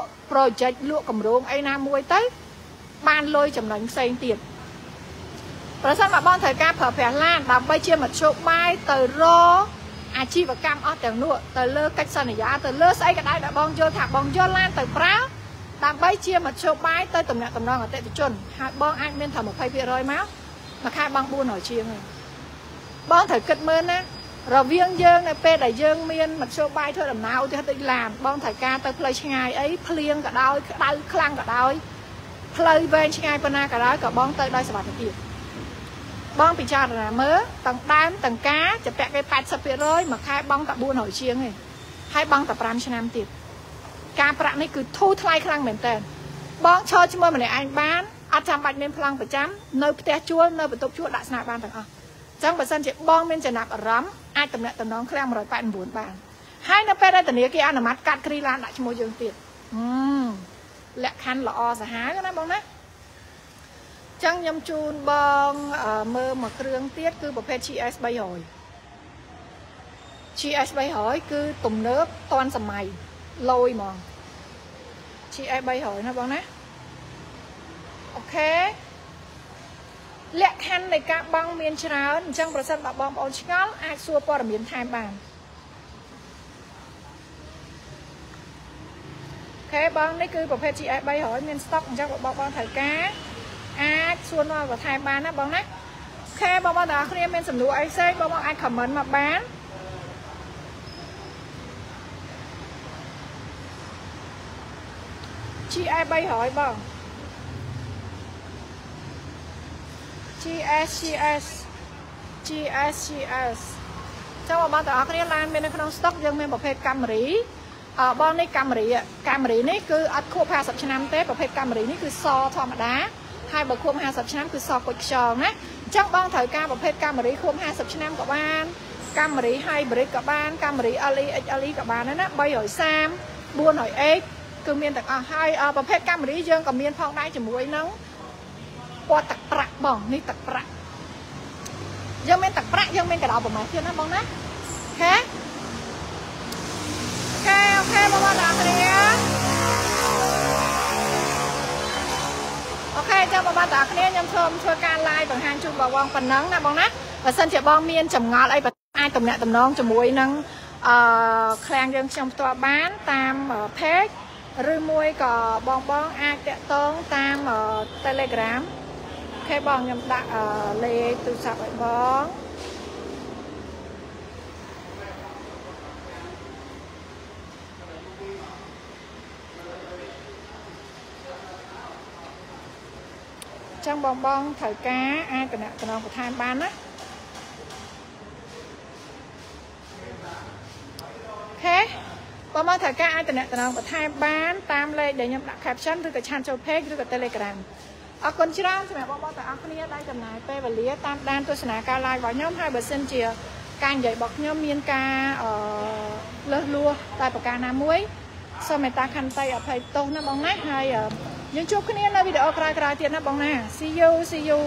ក់ project លក់គម្រោងអីណាមួយទៅ បានលុយចំណេញផ្សេងទៀតប្រសិនបើបងត្រូវការប្រើប្រាស់ឡានដើម្បីជាមធ្យោបាយទៅរកអាជីវកម្មអស់ទាំងនោះទៅលើកិច្ចសន្យាទៅលើស្អីក៏ដោយដែលបងយល់ថាបងយកឡានទៅប្រើដើម្បីជាមធ្យោបាយទៅតំណាក់តំណងអតិថិជនហើយបងអាចមានថា20%មកមួយខែបង400ជាងហើយបងត្រូវគិតមើលណា រវាងយើងនៅពេលដែលយើងមានមធ្យោបាយធ្វើដំណើរឧទាហរណ៍ដូចឡានបងត្រូវការទៅផ្លូវឆ្ងាយអីភ្លៀងក៏ដោយក្តៅខ្លាំងក៏ដោយផ្លូវវែងឆ្ងាយប៉ុណ្ណាក៏ដោយក៏បងទៅដោយសុវត្ថិភាពបងពិចារណាមើលទាំងដើមទាំងការចពាក់គេ80%មួយខែបងតែ400ជាងឯងហើយបងតែ5ឆ្នាំទៀតការប្រាក់នេះគឺធូរថ្លៃខ្លាំងមែនតើបងឈរជាមួយម្នាក់ឯងបានអត់ចាំបាច់មានប្លង់ប្រចាំនៅផ្ទះជួលនៅបន្ទប់ជួលដាក់ស្នាក់បានទាំងអស់ចឹងបើសិនជាបងមានចំណាប់អារម្មណ៍ អាចតំណាក់តំណងឃ្លាំង189បានហើយនៅពេលដែលធនាគារអនុម័តកាត់គ្រីឡានដាក់ឈ្មោះយើងទៀតលក្ខខណ្ឌល្អសាហាវណាបងណាចឹងខ្ញុំជូនបងមើលមួយគ្រឿងទៀតគឺប្រភេទ GS 300 GS 300គឺទំនើបតាន់សម័យលយហ្មង GS 300ណាបងណាអូខេ លក្ខខណ្ឌនៃការបង់មានច្រើនអញ្ចឹងប្រសិនបើបងប្អូនឆ្ងល់អាចសួរព័ត៌មានថែមបានអូខេបងនេះគឺប្រភេទ GS 300មានស្តុកអញ្ចឹងបងបងត្រូវការអាចសួរនាំបន្ថែមបានណាបងណាអូខេបងបងទាំងអស់គ្នាមានសំណួរអីផ្សេងបងបងអាច comment មកបាន GS 300បង GS GS GS GS ចាំបងប្អូនទាំងអស់គ្នាឡានមាននៅក្នុងស្តុកយើងមានប្រភេទកាមេរីអឺបងនេះកាមេរីកាមេរីនេះគឺអត់ខួប50ឆ្នាំទេប្រភេទកាមេរីនេះគឺសធម្មតាហើយបើខួប50ឆ្នាំគឺសគុជខ្យងណាអញ្ចឹងបងត្រូវការប្រភេទកាមេរីខួប50ឆ្នាំក៏បានកាមេរី hybrid ក៏បានកាមេរី LE XLE ក៏បានដែរណា330 400X គឺមានទាំងអស់ហើយប្រភេទកាមេរីយើងក៏មានផងដែរជាមួយនឹង ពណ៌ទឹកប្រាក់បងនេះទឹកប្រាក់យើងមានទឹកប្រាក់យើងមានកដោប្រមាណទៀតណាបងណាខេខេអូខេបងប្អូនអរគុណអូខេចាំបងប្អូនទាំងអស់គ្នាខ្ញុំធ្វើធ្វើការ live បង្ហាញជូនបងបងប៉ុណ្ណឹងណាបងណាបើសិនជាបងមានចម្ងល់អីអាចតំណាក់តំណងជាមួយនឹងអឺឃ្លាំងយើងខ្ញុំផ្ទាល់បានតាម page ឬមួយក៏បងបងអាចតាក់ទងតាម Telegram ខេបងខ្ញុំដាក់លេខទូរស័ព្ទឲ្យបងចឹងបងបងត្រូវការអាចតំណតំណងបន្ថែមបានណាខេបងមកត្រូវការអាចតំណតំណងបន្ថែមបានតាមលេខដែលខ្ញុំដាក់ caption ឬក៏ឆានចូល page ឬក៏ Telegram អរគុណច្រើនសម្រាប់បងប្អូនទាំងអស់គ្នាដែលចំណាយពេលវេលាតាមដានទស្សនាការ live របស់ខ្ញុំហើយបើសិនជា ការនិយាយរបស់ខ្ញុំមានការអឺលើសលួសតែប្រការណាមួយសូមមេត្តាខន្តីអភ័យទោសណាបងណាហើយយើងជួបគ្នានៅវីដេអូក្រោយៗទៀតណាបងណា See you see you